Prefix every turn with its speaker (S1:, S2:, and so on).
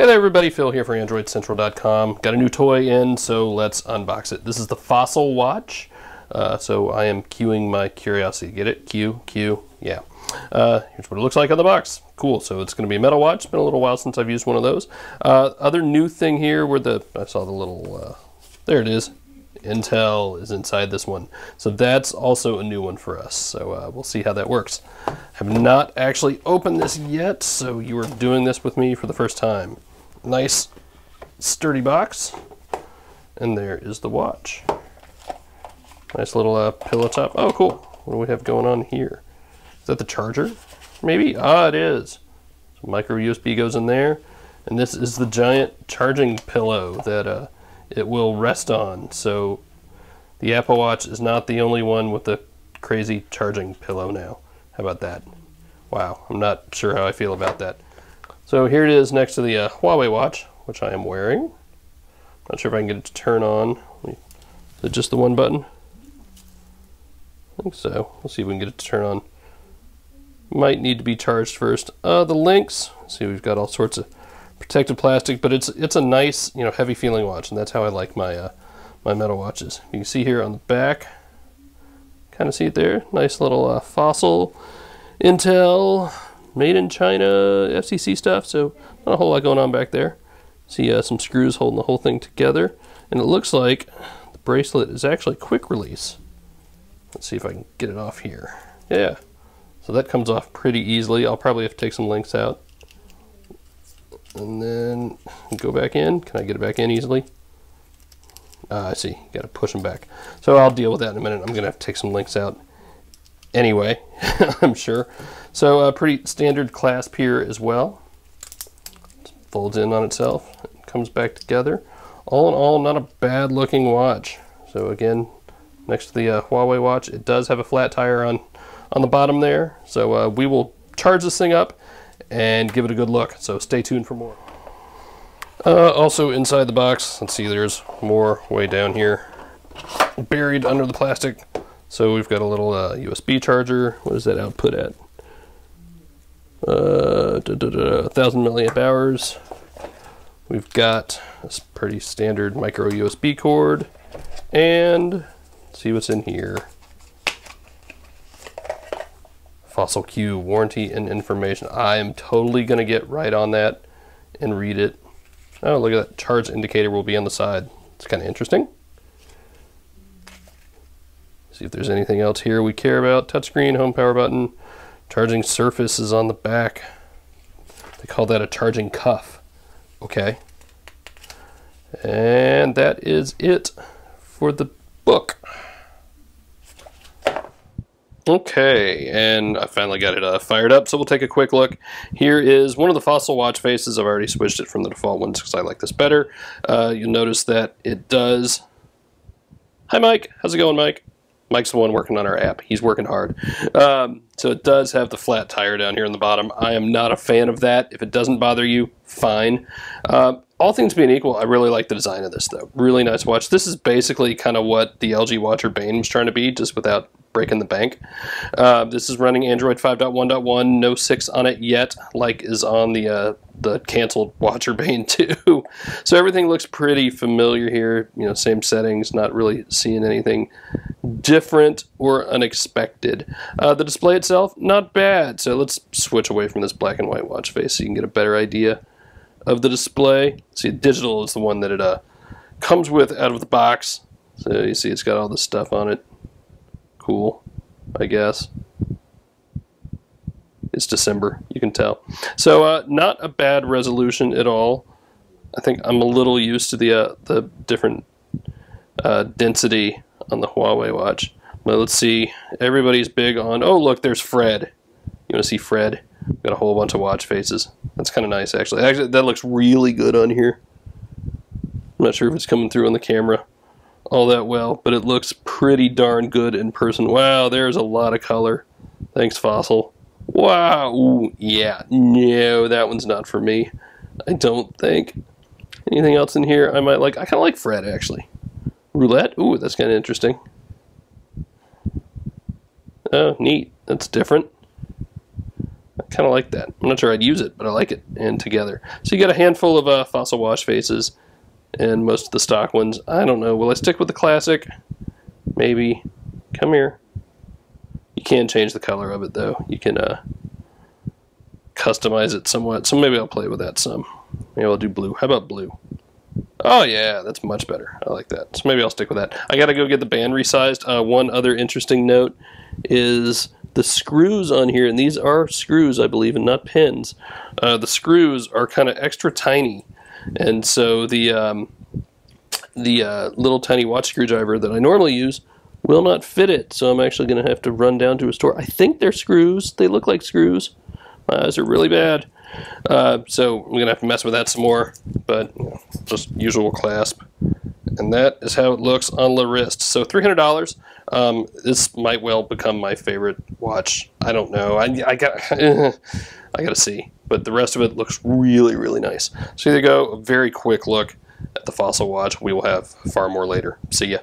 S1: Hey there everybody, Phil here for AndroidCentral.com. Got a new toy in, so let's unbox it. This is the Fossil Watch. Uh, so I am queuing my curiosity. Get it? Q, Q, yeah. Uh, here's what it looks like on the box. Cool, so it's going to be a metal watch. It's been a little while since I've used one of those. Uh, other new thing here where the, I saw the little, uh, there it is. Intel is inside this one. So that's also a new one for us. So uh, we'll see how that works. I have not actually opened this yet, so you are doing this with me for the first time. Nice sturdy box. And there is the watch. Nice little uh, pillow top. Oh, cool. What do we have going on here? Is that the charger? Maybe? Ah, it is. So micro USB goes in there. And this is the giant charging pillow that uh, it will rest on. So the Apple Watch is not the only one with the crazy charging pillow now. How about that? Wow, I'm not sure how I feel about that. So here it is next to the uh, Huawei watch, which I am wearing. Not sure if I can get it to turn on. Is it just the one button? I think so. We'll see if we can get it to turn on. Might need to be charged first. Uh, the links, see we've got all sorts of protective plastic, but it's it's a nice, you know, heavy feeling watch, and that's how I like my uh, my metal watches. You can see here on the back, kind of see it there, nice little uh, fossil Intel, made in China, FCC stuff, so not a whole lot going on back there. See uh, some screws holding the whole thing together, and it looks like the bracelet is actually quick release. Let's see if I can get it off here. Yeah, so that comes off pretty easily. I'll probably have to take some links out and then go back in. Can I get it back in easily? Uh, I see, got to push them back. So I'll deal with that in a minute. I'm going to have to take some links out anyway, I'm sure. So a uh, pretty standard clasp here as well. It folds in on itself, it comes back together. All in all, not a bad looking watch. So again, next to the uh, Huawei watch, it does have a flat tire on, on the bottom there. So uh, we will charge this thing up and give it a good look. So stay tuned for more. Uh, also inside the box, let's see, there's more way down here, buried under the plastic. So we've got a little uh, USB charger. What is that output at? Uh, da, da, da, 1000 milliamp hours. We've got this pretty standard micro USB cord. And see what's in here. Fossil Q warranty and information. I am totally going to get right on that and read it. Oh, look at that. Charge indicator will be on the side. It's kind of interesting. See if there's anything else here we care about. Touchscreen, home power button, charging surface is on the back. They call that a charging cuff. Okay. And that is it for the book. Okay, and I finally got it uh, fired up, so we'll take a quick look. Here is one of the Fossil watch faces. I've already switched it from the default ones because I like this better. Uh, you'll notice that it does... Hi, Mike. How's it going, Mike? Mike's the one working on our app. He's working hard. Um, so it does have the flat tire down here in the bottom. I am not a fan of that. If it doesn't bother you, fine. Uh, all things being equal, I really like the design of this, though. Really nice watch. This is basically kind of what the LG Watch Urbane was trying to be, just without breaking the bank. Uh, this is running Android 5.1.1, no 6 on it yet, like is on the uh, the canceled Watch Urbane 2. so everything looks pretty familiar here, you know, same settings, not really seeing anything different or unexpected. Uh, the display itself, not bad. So let's switch away from this black and white watch face so you can get a better idea of the display. See, digital is the one that it uh, comes with out of the box. So you see it's got all this stuff on it cool, I guess. It's December, you can tell. So uh, not a bad resolution at all. I think I'm a little used to the uh, the different uh, density on the Huawei watch. But let's see. Everybody's big on. Oh, look, there's Fred. You want to see Fred? Got a whole bunch of watch faces. That's kind of nice, actually. Actually, that looks really good on here. I'm not sure if it's coming through on the camera all that well, but it looks pretty darn good in person. Wow, there's a lot of color. Thanks, Fossil. Wow, Ooh, yeah, no, that one's not for me. I don't think. Anything else in here I might like? I kind of like Fred, actually. Roulette? Ooh, that's kind of interesting. Oh, neat. That's different. Kind of like that. I'm not sure I'd use it, but I like it. And together. So you got a handful of uh, fossil wash faces and most of the stock ones. I don't know. Will I stick with the classic? Maybe. Come here. You can change the color of it though. You can uh, customize it somewhat. So maybe I'll play with that some. Maybe I'll do blue. How about blue? Oh yeah, that's much better. I like that. So maybe I'll stick with that. I gotta go get the band resized. Uh, one other interesting note is the screws on here, and these are screws, I believe, and not pins. Uh, the screws are kind of extra tiny, and so the um, the uh, little tiny watch screwdriver that I normally use will not fit it. So I'm actually going to have to run down to a store. I think they're screws. They look like screws. My eyes are really bad. Uh, so I'm going to have to mess with that some more, but you know, just usual clasp. And that is how it looks on the wrist. So $300. Um, this might well become my favorite watch. I don't know. I, I got I got to see. But the rest of it looks really, really nice. So there you go. A very quick look at the Fossil watch. We will have far more later. See ya.